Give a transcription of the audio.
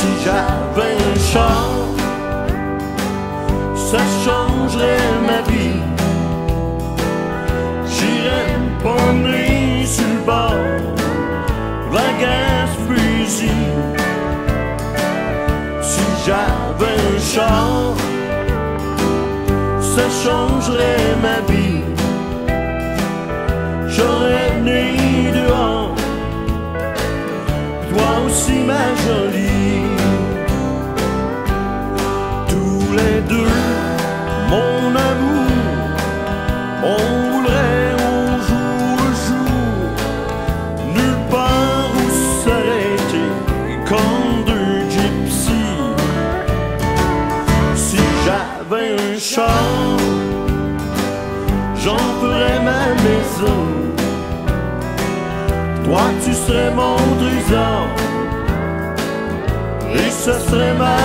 si j'avais un char, ça changerait ma vie. J'irais promener sur le bord, la gaz fusil. Si j'avais un char, ça changerait ma vie. Toi aussi ma jolie. Tous les deux, mon amour, on roulerait au jour le jour, nulle part où s'arrêter comme deux gypsies. Si j'avais un char, j'en ferais ma maison. Toi, tu serais mon trésor, et ce serait ma.